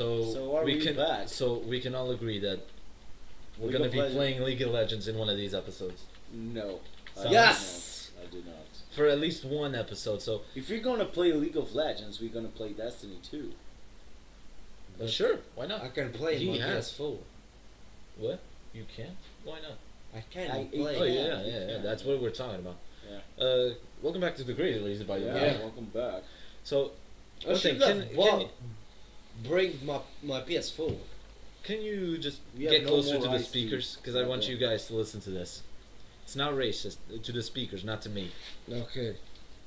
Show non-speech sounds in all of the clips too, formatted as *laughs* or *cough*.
So, So are we, we can back? so we can all agree that we're League gonna be Legends? playing League of Legends in one of these episodes No. I do Yes! I do not. for at least one episode. So If you're gonna play League of Legends, we're gonna play Destiny too. uh, sure, why not? I can play He my has. PS4. What? You can't? Why not? I can I- play. Oh Yeah, yeah, yeah, yeah. That's what we're talking about. Yeah. Uh, welcome back to the Crazy Lazys, by the Yeah. Welcome back. So, I one should thing, have can, bought- can, Bring my my PS4. can you just We get no closer more to the speakers? Because I want you guys to listen to this. It's not racist uh, to the speakers, not to me. Okay.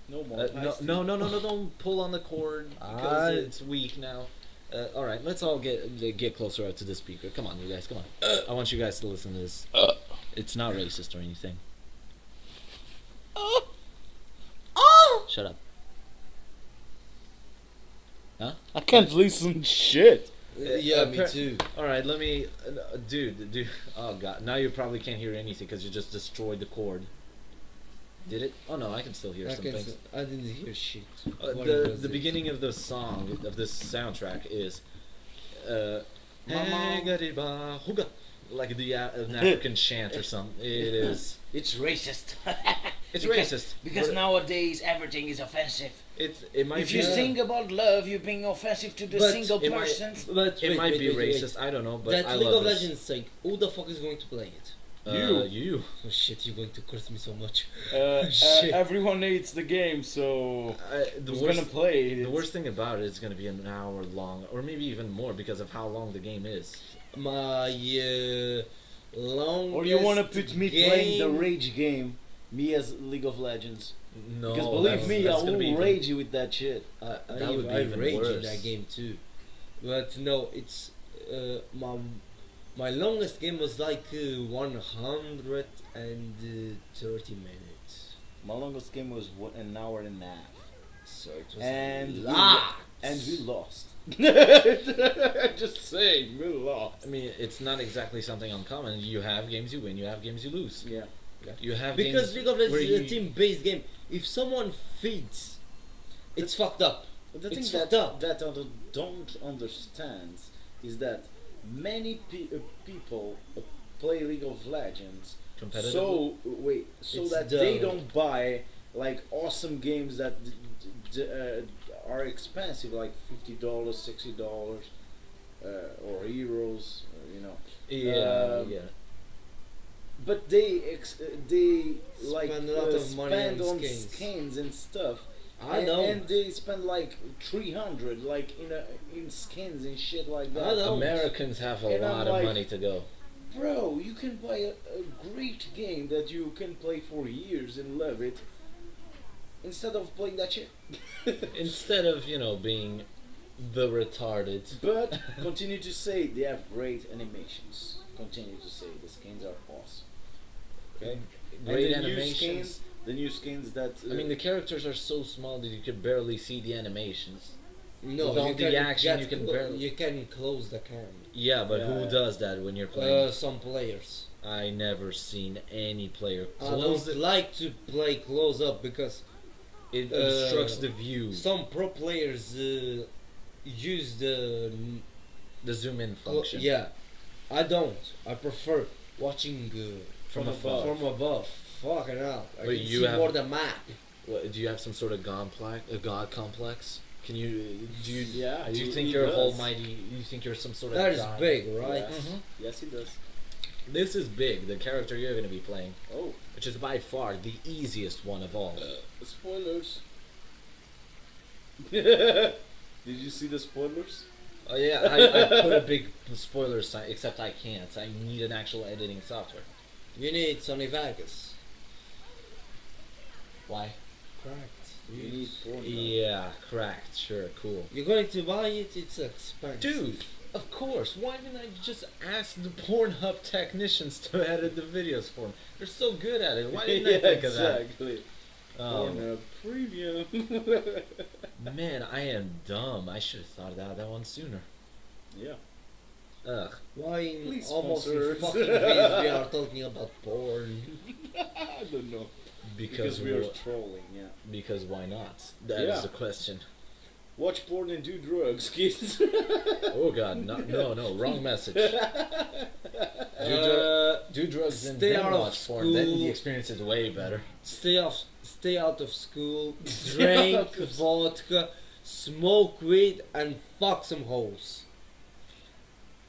No more. Uh, no, no, no, no, no! Don't pull on the cord because I- it's weak now. Uh, all right, let's all get uh, get closer out to the speaker. Come on, you guys, come on. I want you guys to listen to this. It's not racist or anything. Shut up. I can't listen shit. Uh, yeah, uh, me per- too. All right, let me, uh, dude, dude. Oh god, now you probably can't hear anything because you just destroyed the cord. Did it? Oh no, I can still hear something. I, some can things. s- I didn't hear shit. Uh, the the it? beginning of the song of this soundtrack is, uh, Mama. "Hegariba Huga," like the uh, an *laughs* African chant or something. It is. It's racist. *laughs* It's Because- racist because but nowadays everything is offensive. It's it might if be you Yeah. sing about love, you're being offensive to the But single it might- person. But it wait, might wait, be wait, wait. racist. I don't know, but that I League love of this. Legends sake, who the fuck is going to play it? Uh, You. you. Oh shit, you're going to curse me so much. Uh, *laughs* Shit. everyone hates the game, so I, the worst, gonna play it? the worst thing about it is going to be an hour long, or maybe even more because of how long the game is. My uh, long. Or you wanna put me playing the rage game, me as League of Legends? No, Because believe me, that's I gonna will be even- rage you with that shit. I, I, That would be I even rage in worse. that game too. But no, it's uh, my my longest game was like uh, 130 minutes. My longest game was one, an hour and a half, So it was And a we lot. and we lost. *laughs* Just saying, we lost. I mean, it's not exactly something uncommon. You have games you win, you have games you lose. Yeah. You have because League of Legends is a team-based game. If someone feeds, it's fucked up. The It's thing fucked that up. that I don't- don't understand is that many pe- uh, people uh, play League of Legends competitive. so wait so It's that the- they don't buy like awesome games that d- d- d- uh, are expensive like fifty dollars sixty dollars uh, or euros uh, you know yeah, um, yeah. But they ex- uh, they like Spend a lot uh, of money spend on on skins. skins and stuff I and, don't. and they spend like 300 like in a, in skins and shit like that I don't. Americans have a And lot of like- money to go. bro you can buy a, a great game that you can play for years and love it instead of playing that shit *laughs* Instead of you know being the retarded. but *laughs* continue to say they have great animations continue to say the skins are awesome okay Great and the new animations. skins the new skins that uh, I mean, the characters are so small that you could barely see the animations. No, With all you the can action, you can barely- you can close the camera. Yeah, but Yeah, who yeah. does that when you're playing? Uh, some players. I never seen any player close. I close don't it. like to play close up because It uh, obstructs the view. some pro players uh, use the The zoom in clo- function. yeah. I don't. I prefer watching uh, From From above. from above. Fucking hell! I But can you see have- more the map. What, do you have some sort of god complex? A god complex? Can you? Do you? yeah Do you he- think he you're does. almighty? You think you're some sort of? That is god? big, right? Yes. Mhm. yes he does This is big. The character you're going to be playing, oh which is by far the easiest one of all. spoilers *laughs* did you see the spoilers Oh yeah, I, I put a big spoiler sign. Except I can't. I need an actual editing software. You need Sony Vegas. Why? Correct. you need porn Yeah, cracked. Sure, cool. You're going to buy it. It's expensive. Dude, of course. Why didn't I just ask the Pornhub technicians to edit the videos for me? They're so good at it. Why didn't I *laughs* yeah, think of that? exactly Um, Pornhub premium *laughs* man, I am dumb. I should have thought of that one sooner. yeah Ugh. Why Please almost in fucking videos we are talking about porn? *laughs* I don't know Because, because we are trolling yeah because why not? That is Yeah. the question. Watch porn and do drugs, kids. Oh God, no, no, no, wrong message. *laughs* Do, Uh, do drugs and stay then out of watch porn. Then the experience is way better. stay off, stay out of school, *laughs* drink vodka, smoke weed, and fuck some hoes.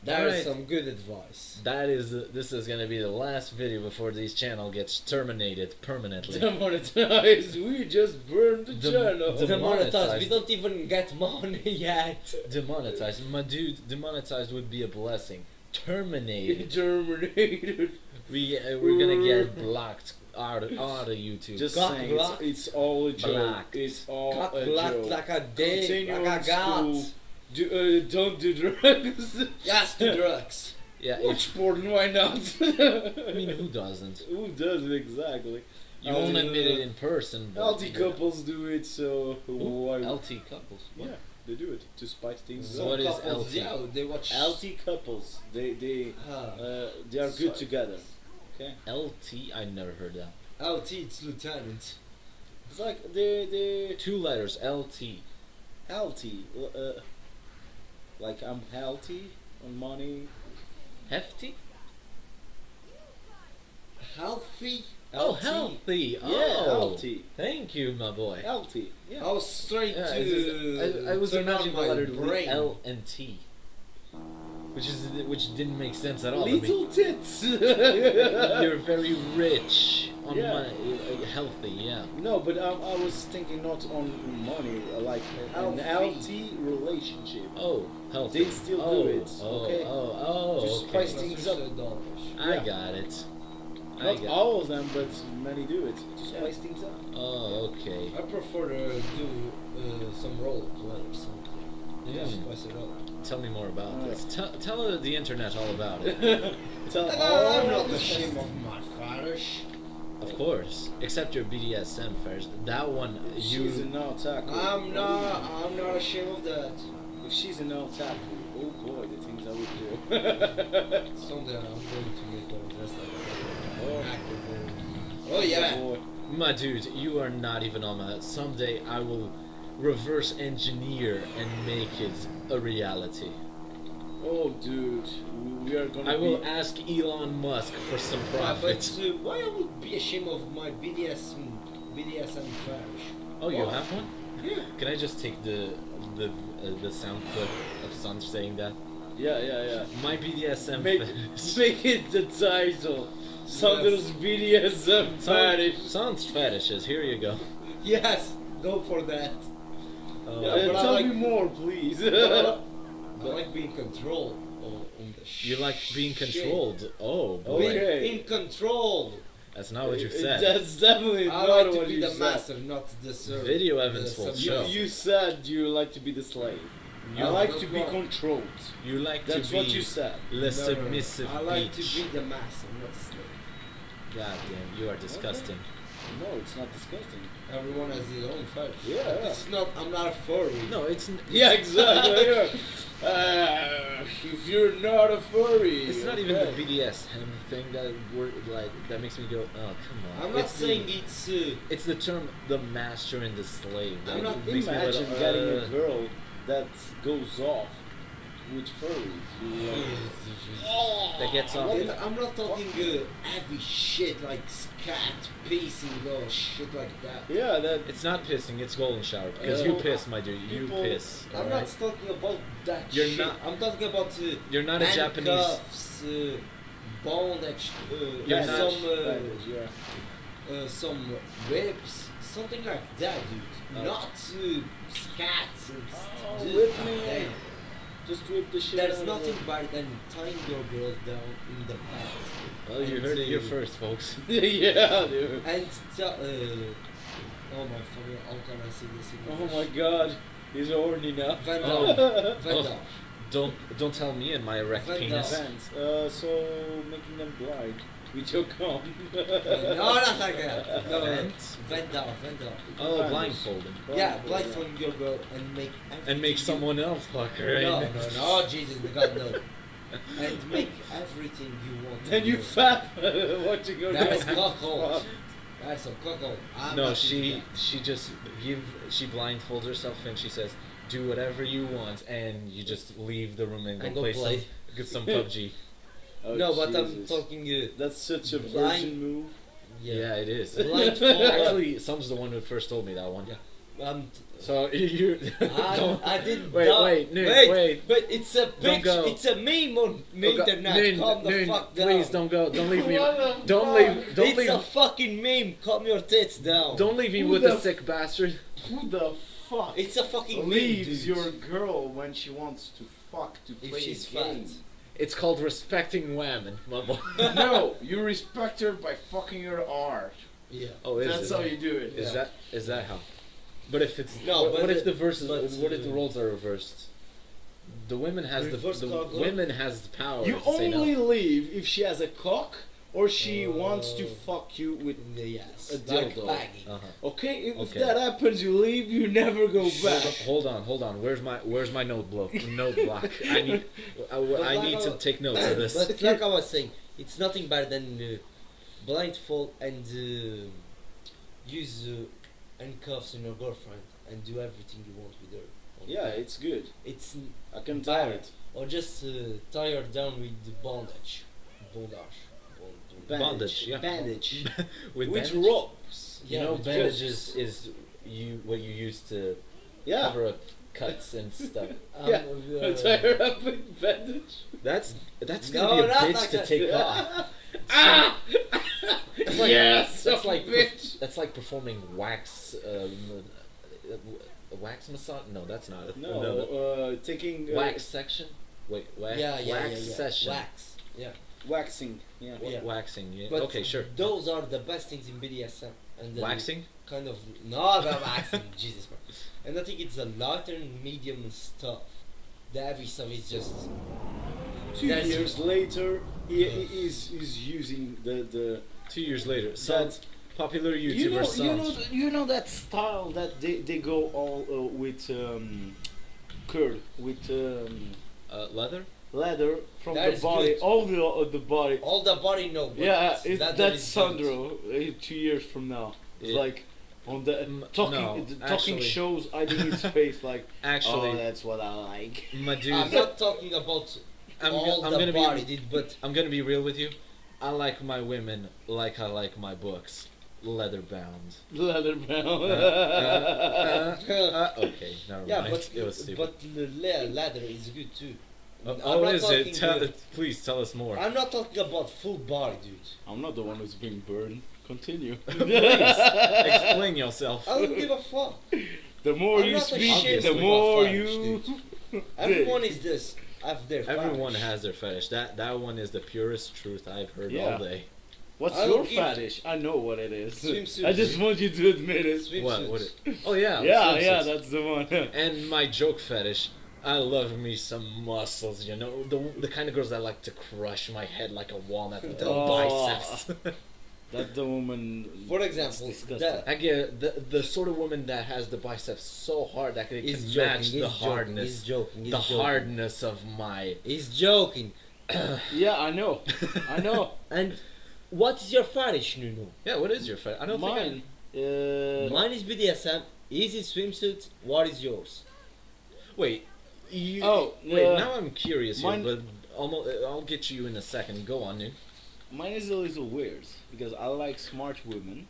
That is Alright. some good advice. That is, the, this is gonna be the last video before this channel gets terminated permanently. Demonetized. *laughs* We just burned the Dem- channel. dem- Demonetized. We don't even get money *laughs* yet. Demonetized, my dude. Demonetized would be a blessing. Terminated. *laughs* Terminated. We uh, we're gonna get blocked out of, out of YouTube. Just Cock saying, block. it's, it's all a joke. Blacked. It's all Cock a black joke. like a dick, Continue like a god. Do, uh, don't do drugs. *laughs* Yes to drugs. yeah, if, Watch porn, why not? I mean, who doesn't? *laughs* Who does it exactly? You Uh, won't admit it in person. But Healthy couples do it, so why? LT couples. What? Yeah, they do it to spice things So up. what is couples, LT? Yeah, they watch. LT couples, they they Ah. uh, they are good Sorry. together. Okay, LT. I never heard that. LT, it's lieutenant. it's like they they Two letters. LT. LT. Uh, like I'm healthy on money. Hefty. Healthy. Oh, LT. healthy. Yeah, Oh, healthy. Thank you, my boy. Healthy. Yeah. I was straight Yeah, to. it's I, I was turn on imagining the my letter brain. L and T, which is which didn't make sense at all. to me. Little tits. *laughs* *laughs* You're very rich on Yeah. money, uh, healthy. Yeah. No, but I, I was thinking not on money, uh, like an Healthy. LT relationship. Oh, healthy. They still do oh, it, Oh, okay? oh, oh. To okay. spice things up. I Yeah. got it. I Not all of them, but many do it to spice things up. Oh, okay. I prefer to do uh, some role play or something. Yeah. Just spice it up. Tell me more about Alright. this. Tell, tell the internet all about it. *laughs* Tell *laughs* And all I'm not the ashamed of my fetish. of course, except your BDSM first. That one, She's you. an otaku. I'm not. I'm not ashamed of that. If she's an otaku, oh boy, the things I would do. Someday I'm going to make her dress like Oh. an actor. Oh yeah. boy. My dude, you are not even on my. Someday I will reverse engineer and make it a reality. Oh, dude, we- are gonna. I will ask Elon Musk for some Yeah, but profit. uh, why I would be ashamed of my BDSM BDSM fetish? Oh, you Why? have one? Yeah. Can I just take the the uh, the sound clip of Sun saying that? yeah, yeah, yeah. My BDSM. Make, make it the title. Sandro's BDSM Sound- fetish. Sounds fetishes. Here you go. Yes. Go for that. Uh, Yeah, but tell like- me more, please. *laughs* I like being controlled on, on the you like being shit. controlled? Oh boy, Being Okay. in control. that's not what you said. That's definitely I not like to what be you the said. master, not the servant. Video evidence will show. You, you said you like to be the slave. You I like to be problem. controlled. You like That's to be what you said. the No, no, no. submissive I like bitch. to be the master, not the slave. God damn, you are disgusting. No, it's not disgusting. Everyone has his own fetish. Yeah, yeah. It's not. I'm not a furry. No, it's n- Yeah, exactly. yeah. Uh, if you're not a furry, It's not even the BDSM thing that word like that makes me go, oh come on. I'm not It's the- saying it's. Uh, It's the term the master and the slave. I'm not- makes me a Imagine little, getting uh, a girl that goes off with furries. You like, that gets off. I'm not- I'm not talking uh, heavy shit like scat, pacing or shit like that. yeah, that. It's not pissing, it's golden shower. Because Uh, you piss, my dude. You people- piss. I'm alright? not talking about that You're shit. not- I'm talking about uh, You're not a Japanese. handcuffs, uh, bondage, uh, You're uh, not- some uh, Bandage, yeah. uh, some whips, something like that, dude. Oh. Not uh, scats and Oh, stuff Just whip the shit There's out nothing better than tying your girl down in the pants. Well, you heard it here first, folks. *laughs* yeah, dude. And tell, uh, oh my fucking, how can I say this in Oh my god, he's horny now. Van Oh. *laughs* Damme. Van Oh. Damme. Don't don't tell me and my erect Van penis. Damme. Uh, so making them blind with your cum. no, not like that. No, uh, Vent? Van Damme, Van Damme. Oh, Fans. blindfolded. Yeah, blindfold your girl and make And make you- someone else fuck her. No, right? no, no, oh, Jesus, the God, no. And make everything you want. Then to you *laughs* do. fat watching your That is girl. cuckold. That's a cuckold. I'm No, she she just give she blindfolds herself and she says, do whatever you want, and you just leave the room and go, And go play, play. some get some PUBG. Oh, no, but I'm talking. Uh, That's such a Blind- move. yeah. Yeah, it is. *laughs* Actually, Sam's the one who first told me that one. Yeah. I'm, So *laughs* you I. I didn't. *laughs* Wait, know- wait, Nuno, wait, wait. But it's a picture. It's a meme on the God, internet. Nuno, Calm the Nuno, fuck down. please don't go. Don't leave me. Don't fuck? leave. Don't it's leave. a fucking meme. Calm your tits down. Don't leave me Who with the a f- sick bastard. Who the fuck It's a fucking meme. leaves dude. your girl when she wants to fuck to If play she's a game? fat. It's called respecting women, my boy. no, *laughs* you respect her by fucking her art. Yeah. Oh, is That's it? how you do it. Is that is that how? But if it's No, what, but what if the- the verses? but, what if the roles are reversed? The women has the, Reverse the cock, women has the power. You to say no. only leave if she has a cock or she wants to fuck you with. Yes. A like dildo. Maggie. Uh-huh. Okay, if Okay. that happens, you leave. You never go back. hold on, hold on. Where's my Where's my note block? Note block. *laughs* I need I, I need to take notes of this. But like I was saying, it's nothing better than uh, blindfold and uh, use uh, handcuffs on your girlfriend and do everything you want with her. Yeah, it's good. it's I can bad. it. Or just uh, tie her down with the bondage. Bondage. Bond- Bondage, yeah. Bandage. *laughs* With which bandage? ropes. You Yeah, know, with bandages ropes. is you what you use to Yeah. cover up cuts and stuff. *laughs* Um, Yeah. uh, *laughs* Tie her up with bandage. That's that's gonna be a not bitch like to that. take off. ah! It's like, yes, that's like perf- bitch. that's like performing wax um, wax massage. No, that's not. A, No, no, uh, taking uh, wax section. Wait, wax, yeah, yeah, wax yeah, yeah. session. Wax. Yeah. Waxing. Yeah. Yeah. Waxing. Yeah. But okay, sure. Those are the best things in BDSM. And then Waxing. kind of no, the waxing, *laughs* Jesus Christ. And I think it's the lighter medium stuff. The heavy stuff is just Two That's- years later, he, he is is using the the Two years later, some popular YouTuber you know you know you know that style that they, they go all uh, with um, curd with um, uh, leather. Leather from That the body good. all the uh, the body. all the body no. But Yeah, it, leather that's good. Sandro. Uh, two years from now, it's It- like on the Mm, talking no, the talking actually- shows. I think his *laughs* face like Actually, oh that's what I like. my I'm not talking about I'm, go- all I'm the gonna body, be. but I'm gonna be real with you. I like my women like I like my books, leather bound. Leather bound. Uh, uh, *laughs* okay, never yeah, mind. but it was stupid. but the le- leather is good too. I'm oh, not is talking it? Tell, good. please tell us more. I'm not talking about full body, dude. I'm not the one who's being burned. Continue. *laughs* please explain yourself. I don't give a fuck. The more I'm you speak, the of my more fetish, you. *laughs* Everyone is this. Have their Everyone fetish. has their fetish. That that one is the purest truth I've heard Yeah. all day. What's I your fetish? I know what it is. Swimsuits. *laughs* I just want you to admit it. Swimsuits. What? What? It, oh yeah. Yeah, yeah, that's the one. And my joke fetish. I love me some muscles, you know, the the kind of girls that like to crush my head like a walnut with their Oh. biceps. *laughs* That's the woman. For example, That's that- I get the the sort of woman that has the biceps so hard that it He's can joking. match he's the joking, hardness, He's joking. He's the joking. hardness of my. He's joking. *clears throat* Yeah, I know. I know. *laughs* And what is your fetish, Nuno? Yeah, what is your fetish? I don't Mine. think. Uh, Mine is BDSM. Easy swimsuit. What is yours? Wait. You, Oh, wait. uh, now I'm curious mine- here, but almost, I'll get you in a second. Go on, dude. mine is a little weird because I like smart women.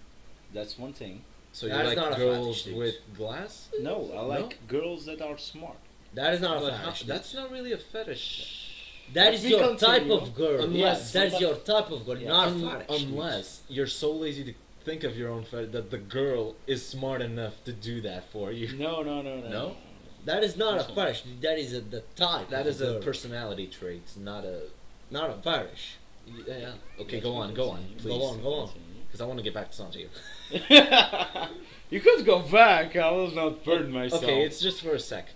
That's one thing. So you like not girls with glass? No, I like girls that are smart. That is not a But how, fetish. that's not really a fetish. That Let is me your type of girl. Unless- yes, that is your type of girl, not Un- a fetish. unless you're so lazy to think of your own fetish that the girl is smart enough to do that for you. No, no, no, no. No? That is not a fetish. That is a, the type. That is a girl. personality trait, not a. not a fetish. Yeah. yeah. Okay, go on, go on, please. Go on, go on. Because I want to get back to Sanjay. *laughs* you could go back. I will not burn myself. Okay, it's just for a sec.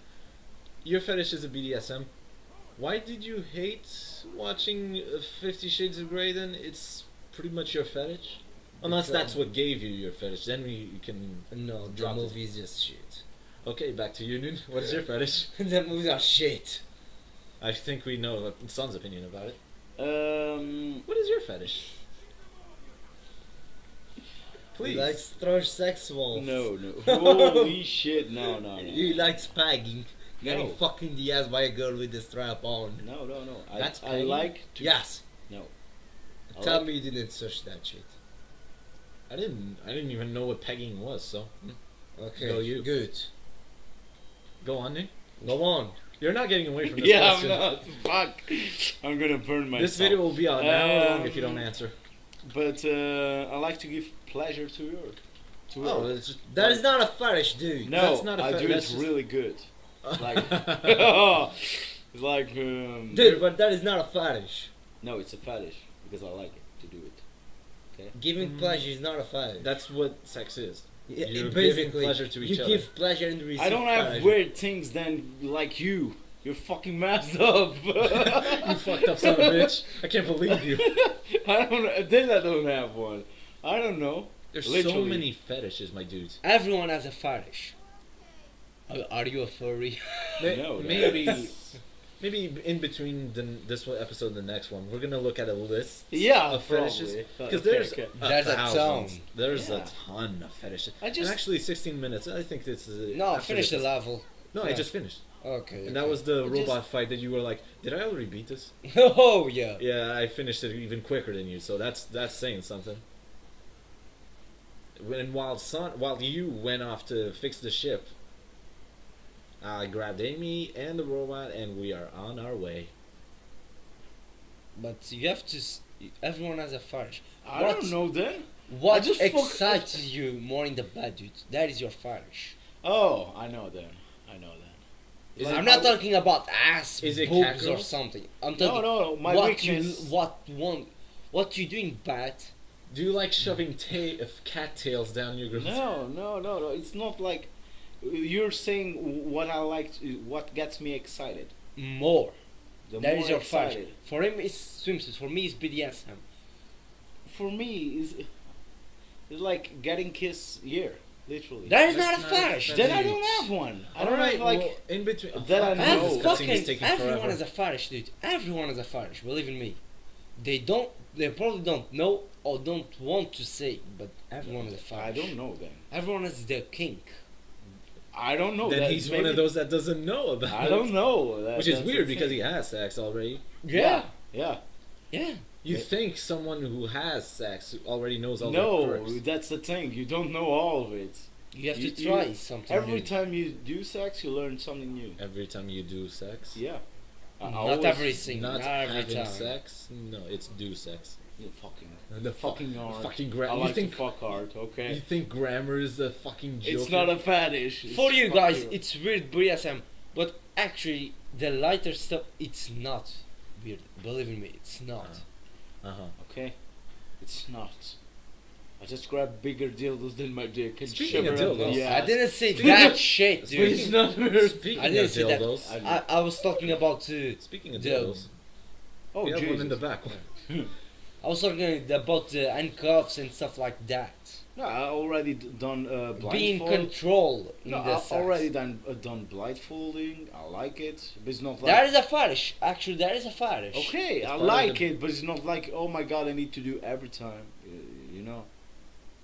Your fetish is a BDSM. Why did you hate watching uh, Fifty Shades of Grey then? It's pretty much your fetish? Unless It's, that's um, what gave you your fetish. Then we you can. No, the Drop it. movie just shit. Okay, back to you, Nuno. What is your fetish? *laughs* the movies are shit. I think we know uh, Son's opinion about it. Um, What is your fetish? Please. He likes thrush sex wolves. no, no. *laughs* Holy shit! No, no, no. He likes pagging. Getting No. fucked in the ass by a girl with a strap on. No, no, no. I, That's I pain? like to. Yes. No. I Tell like- me you didn't search that shit. I didn't. I didn't even know what pegging was. So hmm. Okay. Go you. Good. Go on, Nick. Go on. You're not getting away from this *laughs* Yeah, I'm not. Fuck. I'm gonna burn myself. This video will be an hour long if you Um, don't answer. But uh, I like to give pleasure to your. To Oh, her. it's just, That is not a fetish, dude. no, that's not a I fa- do that's it really good. Like, it's *laughs* *laughs* like um, Dude, but that is not a fetish. No, it's a fetish because I like it to do it. Okay. Giving Mm. pleasure is not a fetish. That's what sex is. Yeah, You're giving basically, pleasure to each you other. give pleasure and receive I don't have pleasure. weird things then like you. You're fucking messed up. *laughs* *laughs* You fucked up son of a bitch. I can't believe you. *laughs* I don't. Then I don't have one. I don't know. There's so many fetishes, my dudes. Everyone has a fetish. Are, are you a furry? No, maybe, that's- maybe in between the, this one episode and the next one, we're gonna look at a list Yeah, of fetishes. Because there's okay. a There's a ton. There's Yeah. a ton of fetishes. I and just actually, 16 minutes. I think this is no, after finish the level. No, I just finished. Okay. And that was the I robot just- fight that you were like, did I already beat this? *laughs* oh yeah. Yeah, I finished it even quicker than you, so that's that's saying something. When while son, while you went off to fix the ship, I grabbed Amy and the robot, and we are on our way. But you have to. s- Everyone has a fetish. I What? don't know then. What just fuck- excites you more in the bed, dude? That is your fetish. Oh, I know then. I know then. Like, I'm it- not talking about ass, Is it boobs, cat or something. I'm No, talking no, no. My what weakness. you what one what you doing bad. Do you like shoving ta- uh, of cat tails down your girl's? No, no, no, no. It's not like you're saying what I like. What gets me excited. More. The That more is your excited. fetish. For him, it's swimsuits. For me, it's BDSM. For me, is it's like getting kissed here, literally. That is That's not a not a fetish. fetish. then I don't have one. I don't Alright, have like. well, in between. Oh, Then I fuck, know. Every is fucking everyone forever. has a fetish, dude. Everyone is a fetish. Believe in me. They don't. They probably don't know or don't want to say, but everyone has a fetish. I don't know then. Everyone has their kink. I don't know. then that he's maybe, one of those that doesn't know about I don't know. That, Which is weird because he has sex already. Yeah, yeah. Yeah. You Yeah. think someone who has sex already knows all No, the No, that's the thing. You don't know all of it. You have You- to you- try something. Every new. time you do sex, you learn something new. Every time you do sex. Yeah. I- I Not always- everything. Not Not every having time. sex. No, it's do sex. You fucking, The fu- fucking hard. fucking I gra- You like think to fuck hard. Okay. You think grammar is a fucking joke? It's not a fetish. it's For you fuck guys, it's weird BDSM, but actually, the lighter stuff, it's not weird. Believe in me, it's not. Uh huh. Okay. It's not. I just grab bigger dildos than my dick and Speaking of it up dildos, the I didn't say Speaking that of- shit, It's dude. not. Speaking I didn't say that. dildos. I, I was talking about. Uh, Speaking of The- dildos. Oh, we have one in the back. *laughs* *laughs* I was talking about the handcuffs and stuff like that. No, I already done uh, Be in blindfold. control in No, the I sex. already done uh, done blindfolding. I like it, but it's not like. That is a fetish. Actually, that is a fetish. okay, It's I like it, but it's not like oh my god, I need to do every time. uh, You know.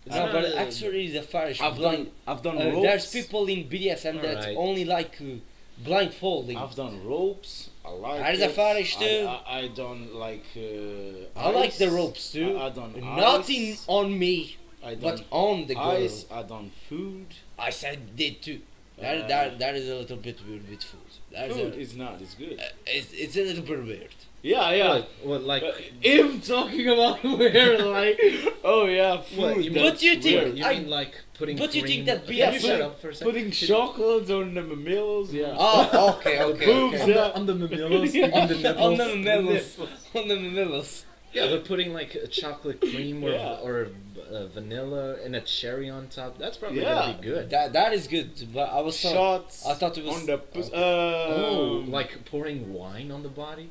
No, not but a- actually, it's a fetish. I've blind. done I've done Uh, ropes. there's people in BDSM that Alright. only like uh, blindfolding. I've done ropes. I like. Is a it. I- too. I, I, done like. Uh, I like the ropes too. I, I done Nothing ice. on me, I done but on the girl. ice. I done food. I said did too. That, Uh, that, that is a little bit weird with food. That is Food a, is not. It's good. uh, it's, it's a little bit weird. Yeah, yeah. What, what, like, But him talking about *laughs* where like, oh yeah, food. What, you But you think- weird. you I- mean like putting but you think that Can BS you shut putting- up for a second? putting chocolates on the mamills? Yeah. Oh, okay, okay. *laughs* Boobs, okay. yeah. on the mamillos, Yeah. on the nipples. on the mamills. *laughs* on the mamills. Yeah, but putting like a chocolate cream or Yeah. or uh, vanilla and a cherry on top, that's probably Yeah. gonna be good. That that is good. But I was so, Shots. I thought it was- on the pus- oh, um, like pouring wine on the body.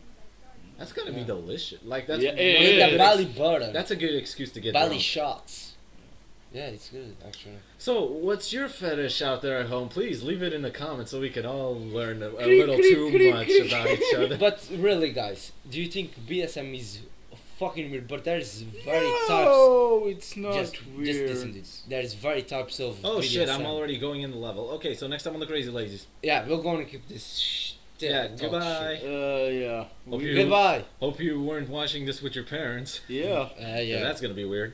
That's gonna be delicious. Like that's Yeah, one it of with is. the the good belly ex- button. That's a good excuse to get belly drunk. shots. Yeah, it's good actually. So, what's your fetish out there at home? Please leave it in the comments so we can all learn a, a little too much about each other. *laughs* But really, guys, do you think BSM is fucking weird, but there's very types. no, it's not Just, weird. just listen to this. There's very types of. Oh shit! I'm already going in the level. Okay, so next time on the Crazy Lazys. Yeah, we're going to keep this. Sh- Yeah. Goodbye. shit. Uh, yeah. Hope you- Goodbye. Hope you weren't watching this with your parents. yeah. Uh, 'cause yeah. That's gonna be weird.